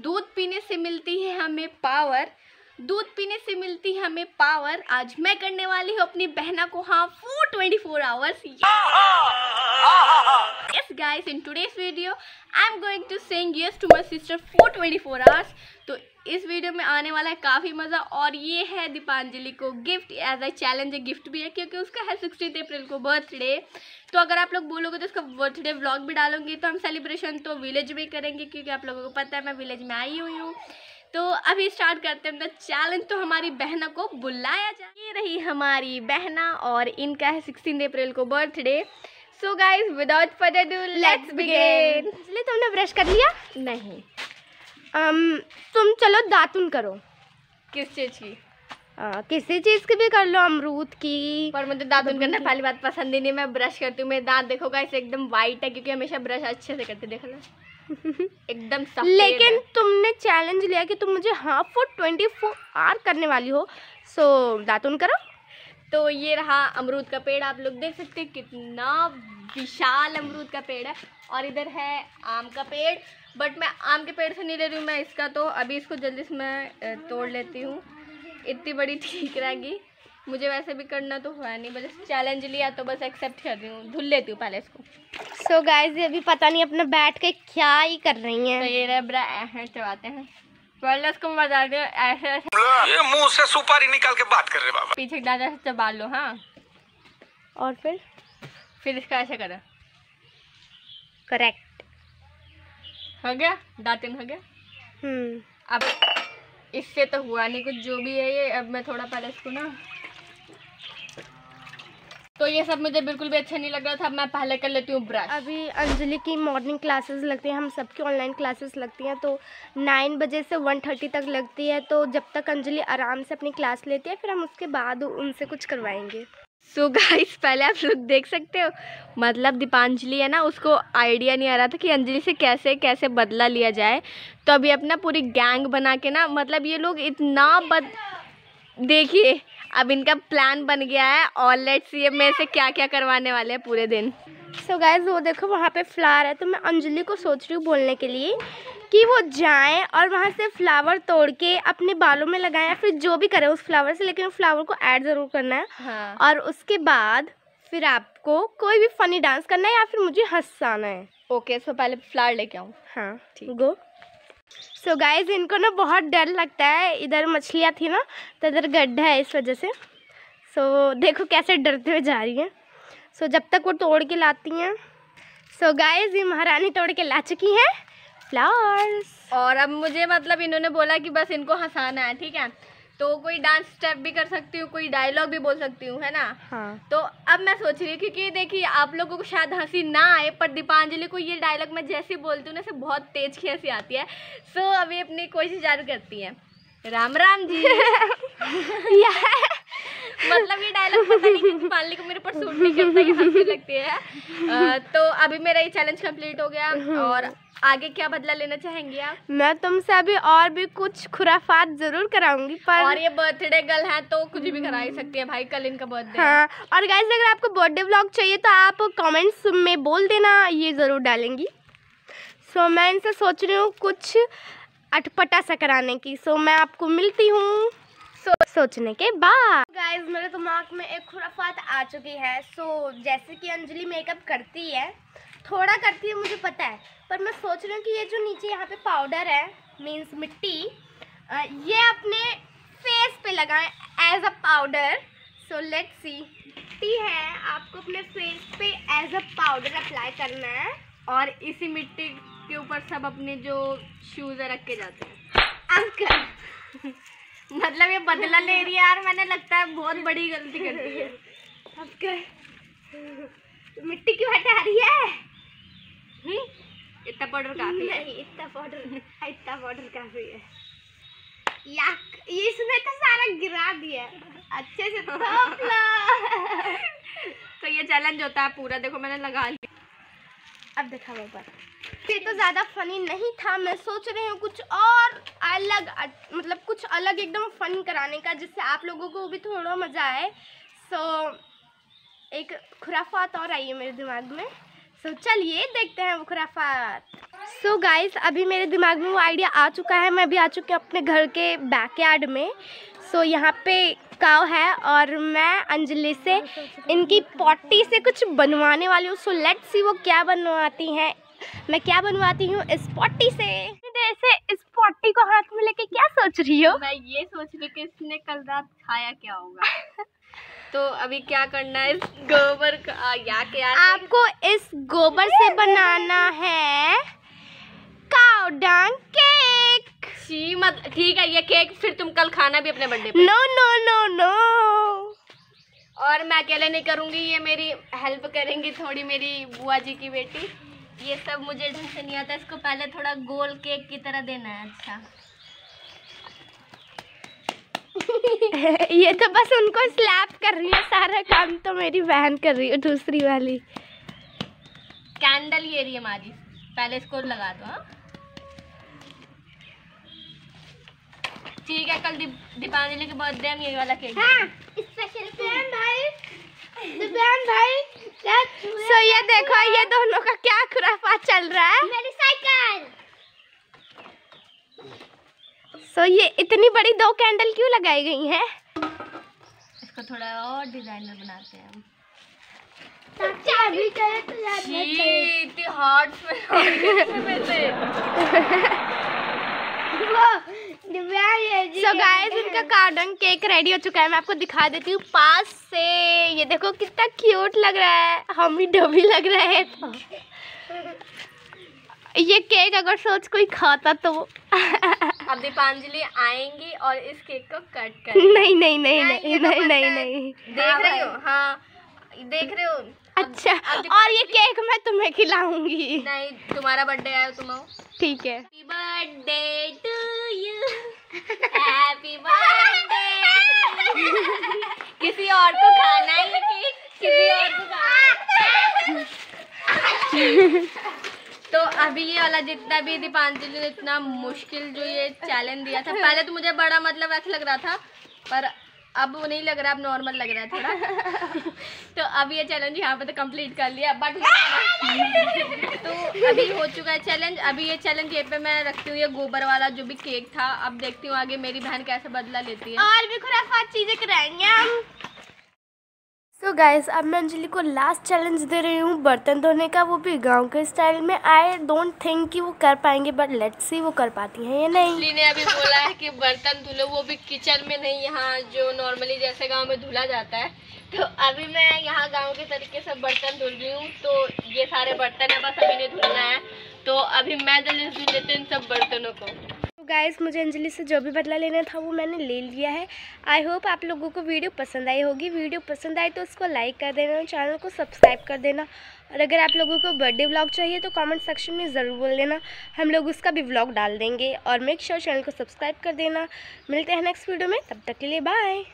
दूध पीने से मिलती है हमें पावर दूध पीने से मिलती है हमें पावर आज मैं करने वाली हूँ अपनी बहना को हाँ food twenty four hours yes, guys, in today's video, i'm going to saying yes to my sister for 24 hours. तो इस वीडियो में आने वाला है काफ़ी मज़ा, और ये है दीपांजलि को gift as a challenge gift भी है, क्योंकि उसका है सिक्सटीन अप्रैल को बर्थडे तो अगर आप लोग बोलोगे तो उसका बर्थडे व्लॉग भी डालूँगी तो हम सेलिब्रेशन तो विलेज में करेंगे, क्योंकि आप लोगों को पता है मैं विलेज में आई हुई हूँ. अभी स्टार्ट करते हैं। अपना चैलेंज तो हमारी बहना को बुलाया जाए ये रही हमारी बहना और इनका है सिक्सटीन अप्रैल को birthday so guys without further ado let's begin इसलिए तुमने ब्रश कर लिया? नहीं। um, तुम चलो दातुन करो। किस चीज़ की? आ, किसी चीज़ की भी कर लो अमरूद की। पर मुझे दातुन करना पहली बात पसंद ही नहीं मैं ब्रश करती हूँ। मेरे दांत देखो गाइस एकदम वाइट है क्योंकि हमेशा ब्रश अच्छे से करते देखो ना एकदम लेकिन तुमने चैलेंज लिया कि तुम मुझे half foot twenty four hour करने वाली हो। सो दातुन करो। तो ये रहा अमरूद का पेड़। आप लोग देख सकते हैं कितना विशाल अमरूद का पेड़ है और इधर है आम का पेड़। बट मैं आम के पेड़ से नहीं ले रही हूँ मैं इसका तो अभी इसको जल्दी से मैं तोड़ लेती हूँ। इतनी बड़ी ठीक रहेगी। मुझे वैसे भी करना तो हुआ नहीं बस चैलेंज लिया तो बस एक्सेप्ट कर रही हूँ धुल लेती हूँ पहले इसको सो so गाइस अभी पता नहीं अपना बैठ के क्या ही कर रही तो हैं ये रबरा ऐसे चबाते हैं। पहले इसको बता दो ऐसे ऐसे। ये मुँह से सुपारी निकाल के बात कर रहे बाबा। पीछे डाला से चबा लो हाँ। और फिर? फिर इसका ऐसे करो। करेक्ट हो गया? दातुन हो गया? हम्म। अब इससे तो हुआ नहीं कुछ जो भी है ये अब मैं थोड़ा पहले इसको ना तो ये सब मुझे बिल्कुल भी अच्छा नहीं लग रहा था। अब मैं पहले कर लेती हूँ ब्रश अभी अंजलि की मॉर्निंग क्लासेस लगती हैं, हम सबकी ऑनलाइन क्लासेस लगती हैं तो नाइन बजे से वन थर्टी तक लगती है तो जब तक अंजलि आराम से अपनी क्लास लेती है, फिर हम उसके बाद उनसे कुछ करवाएँगे। सो so गाइस पहले आप लोग देख सकते हो मतलब दीपांजलि है ना, उसको आइडिया नहीं आ रहा था कि अंजलि से कैसे कैसे बदला लिया जाए। तो अभी अपना पूरी गैंग बना के ना मतलब ये लोग इतना बद देखिए अब इनका प्लान बन गया है और लेट्स ये मेरे से क्या क्या करवाने वाले हैं पूरे दिन। सो गाइज़ वो देखो वहाँ पे फ्लावर है तो मैं अंजलि को सोच रही हूँ बोलने के लिए कि वो जाएँ और वहाँ से फ्लावर तोड़ के अपने बालों में लगाएँ या फिर जो भी करें उस फ्लावर से लेकिन फ्लावर को ऐड ज़रूर करना है। हाँ। और उसके बाद फिर आपको कोई भी फनी डांस करना है या फिर मुझे हंसाना है। ओके सो पहले फ्लावर लेके आऊँ। हाँ ठीक। गो सो गाइज़ इनको ना बहुत डर लगता है। इधर मछलियाँ थी ना तो इधर गड्ढा है इस वजह से। सो so, देखो कैसे डरते हुए जा रही हैं। सो so, जब तक वो तोड़ के लाती हैं। सो गाइज़ ये महारानी तोड़ के ला चुकी हैं। फ्लावर्स और अब मुझे मतलब इन्होंने बोला कि बस इनको हंसाना है ठीक है? तो कोई डांस स्टेप भी कर सकती हूँ कोई डायलॉग भी बोल सकती हूँ है ना? हाँ। तो अब मैं सोच रही हूँ क्योंकि देखिए आप लोगों को शायद हँसी ना आए पर दीपांजलि को ये डायलॉग मैं जैसे बोलती हूँ ना से बहुत तेज की हँसी आती है। सो अभी अपनी कोशिश जारी करती हैं। राम राम जी। मतलब ये डायलॉग पता नहीं दीपांजलि को मेरे पर सूट नहीं करता ये हँसी लगती है। तो अभी मेरा ये चैलेंज कंप्लीट हो गया। और आगे क्या बदला लेना चाहेंगी आप? मैं तुमसे अभी और भी कुछ खुराफात ज़रूर कराऊँगी पर और ये बर्थडे गर्ल है तो कुछ भी करा ही सकती है भाई कल इनका बर्थडे हाँ। और गाइज़ अगर आपको बर्थडे व्लॉग चाहिए तो आप कमेंट्स में बोल देना ये ज़रूर डालेंगी। सो मैं इनसे सोच रही हूँ कुछ अटपटा सा कराने की। सो मैं आपको मिलती हूँ। सो, सोचने के बाद। गाइज़ मेरे दिमाग में एक खुराफात आ चुकी है। सो जैसे कि अंजलि मेकअप करती है, थोड़ा करती है, मुझे पता है। पर मैं सोच रही हूँ कि ये जो नीचे यहाँ पे पाउडर है मीन्स मिट्टी ये अपने फेस पे लगाएँ as a powder so let see मिट्टी है, आपको अपने फेस पे एज अ पाउडर अप्लाई करना है। और इसी मिट्टी के ऊपर सब अपने जो शूज़ रख के जाते हैं। अंकल। मतलब ये बदला ले रही है यार मैंने लगता है बहुत बड़ी गलती कर दी है। मिट्टी क्यों हटा रही है? हम्म? इतना पाउडर काफ़ी है। नहीं इतना पाउडर इतना पाउडर काफ़ी है। याक ये इसने तो सारा गिरा दिया। अच्छे से लो। तो ये चैलेंज होता है पूरा। देखो मैंने लगा लिया अब देखा वो पर ये तो ज़्यादा फनी नहीं था। मैं सोच रही हूँ कुछ और अलग मतलब कुछ अलग एकदम फन कराने का जिससे आप लोगों को भी थोड़ा मज़ा आए। सो एक खुराफात और आई है मेरे दिमाग में। सो चलिए देखते हैं वो खुराफात। सो so गाइस अभी मेरे दिमाग में वो आइडिया आ चुका है। मैं भी आ चुकी हूँ अपने घर के बैकयार्ड में। सो so, यहाँ पे काव है और मैं अंजलि से इनकी पॉटी से कुछ बनवाने वाली हूँ। सो लेट्स सी वो क्या बनवाती हैं। मैं क्या बनवाती हूँ? इस पॉटी से। ऐसे इस पॉटी को हाथ में लेके क्या सोच रही हो? मैं ये सोच रही कि इसने कल रात खाया क्या होगा। तो अभी क्या करना है? इस गोबर का या क्या आपको इस गोबर से बनाना है काउ डंग केक। शी मत ठीक है ये केक फिर तुम कल खाना भी अपने बर्थडे पे। नो नो नो नो और मैं अकेले नहीं करूँगी ये मेरी हेल्प करेंगी थोड़ी मेरी बुआ जी की बेटी। ये सब मुझे ढंग से नहीं आता। इसको पहले थोड़ा गोल केक की तरह देना है अच्छा। ये तो बस उनको स्लैप कर रही है सारा काम तो मेरी बहन कर रही है दूसरी वाली। कैंडल ये रही है हमारी। पहले इसको लगा दो हाँ। ठीक है कल दीप, दीपांजलि के बर्थडे हम ये वाला केक हाँ, स्पेशल भाई। भाई सो ये देखो ये दोनों का क्या खुराफात चल रहा है? मेरी साइकिल। सो ये इतनी बड़ी दो कैंडल क्यों लगाई गई हैं? इसको थोड़ा और डिज़ाइनर बनाते हैं हम। चाबी तो इतनी हार्ट में से गाइस इनका कार्डन केक रेडी हो चुका है। मैं आपको दिखा देती हूँ पास से। ये देखो कितना क्यूट लग रहा है। हम ही डबी लग रहे हैं तो। ये केक अगर सोच कोई खाता तो। अब दीपांजलि आएँगी और इस केक को कट कर नहीं नहीं नहीं नहीं नहीं नहीं नहीं देख रही हो हाँ देख रहे हो। अच्छा और ये केक मैं तुम्हें खिलाऊँगी। नहीं तुम्हारा बर्थडे आया तुम आओ ठीक है। Birthday to you happy birthday किसी और को खाना है केक किसी और को खाना। तो अभी ये वाला जितना भी दीपांजलि ने इतना मुश्किल जो ये चैलेंज दिया था पहले तो मुझे बड़ा मतलब ऐसा लग रहा था पर अब वो नहीं लग रहा अब नॉर्मल लग रहा है थोड़ा। तो अब ये चैलेंज यहाँ पे तो कंप्लीट कर लिया बट तो अभी हो चुका है चैलेंज अभी ये चैलेंज ये पे मैं रखती हूँ ये गोबर वाला जो भी केक था अब देखती हूँ आगे मेरी बहन कैसे बदला लेती है। और भी खुराफात चीज़ें कराएँगे हम। सो so गाइस अब मैं अंजलि को लास्ट चैलेंज दे रही हूँ, बर्तन धोने का। वो भी गाँव के स्टाइल में आई डोंट थिंक कि वो कर पाएँगे बट लेट्स सी वो कर पाती हैं या नहीं। अंजलि ने अभी बोला है कि बर्तन धुलो, वो भी किचन में नहीं, यहाँ जो नॉर्मली जैसे गाँव में धुला जाता है। तो अभी मैं यहाँ गाँव के तरीके से बर्तन धुल रही हूँ तो ये सारे बर्तन है, बस अभी नहीं धुलना है। तो अभी मैं जल्दी धुल लेती इन सब बर्तनों को। तो गाइस मुझे अंजलि से जो भी बदला लेना था वो मैंने ले लिया है। आई होप आप लोगों को वीडियो पसंद आई होगी। वीडियो पसंद आई तो उसको लाइक कर देना चैनल को सब्सक्राइब कर देना। और अगर आप लोगों को बर्थडे व्लॉग चाहिए तो कमेंट सेक्शन में ज़रूर बोल देना। हम लोग उसका भी व्लॉग डाल देंगे और मेक श्योर चैनल को सब्सक्राइब कर देना। मिलते हैं नेक्स्ट वीडियो में, तब तक के लिए बाय